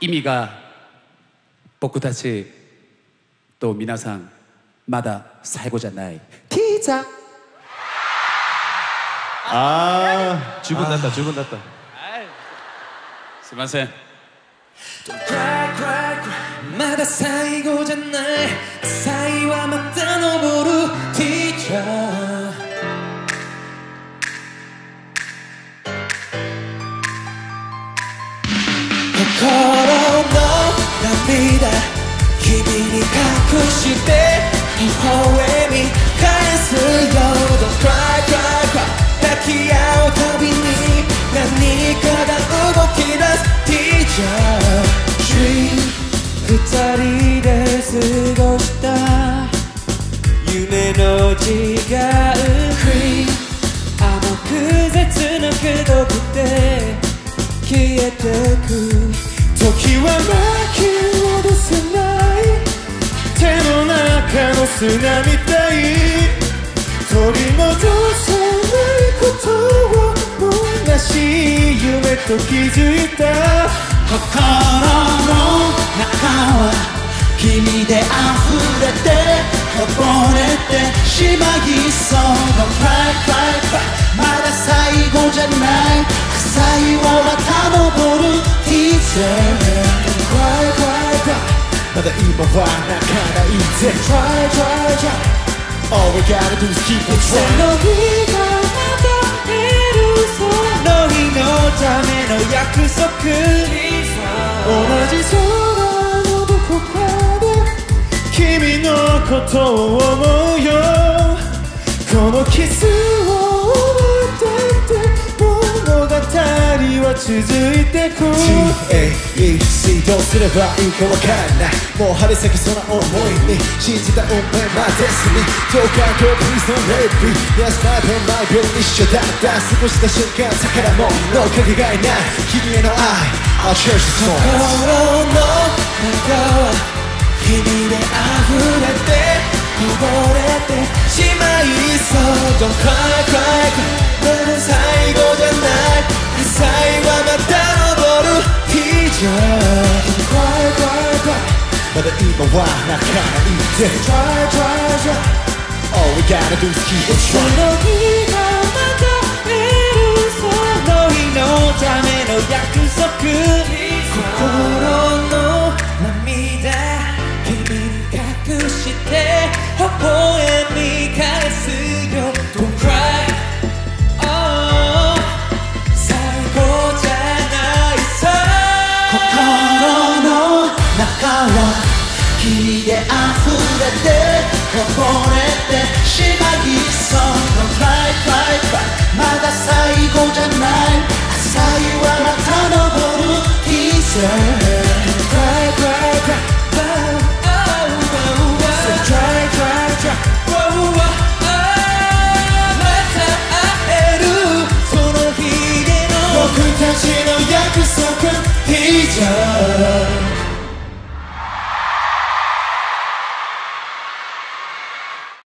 意味が僕たちと皆さんまだ最後じゃない。ティーザあ十分だった十分だった。すいません。まだ最後じゃない。最はまた昇る。Teacher 心の涙君に隠して微笑み返すよ Don't cry, cry, cry 抱き合うたびに何かが動き出す Teacher Dream 二人で過ごした夢の違う Cream あの苦絶の孤独で消えてく。時は巻き砂みたい取り戻せないことを虚しい夢と気づいた心の中は君で溢れて溺れてしまいそう Don't cry, cry, cry. まだ最後じゃない。最後また昇る。T-shirt cry まだ今は泣かないで Try, try, try. All we gotta do is keep it trying の日がまた来る。その日のための約束同じ空のどこかで君のことを思うよ。このキスを続いてく TAEC どうすればいいかわからない。もう春先その想いに信じた運命までスにどうか Go please don't let me Yes まだマイ病一緒だった。過ごした瞬間宝物のかけがえない。君への愛。I'll cherish the 心 song の中は君で溢れてこぼれてしまいそう。Don't cry cry Teacher Don't cry cry cry まだ今は泣かないで Try try try All we gotta do is keep it そ trying の日がまた来るその日のための約束心の涙君に隠して微笑み返すよ 君で溢れてこぼれてしまいそうのファイファイファイまだ最後じゃない浅いはまた昇る季節僕たちの約束以上。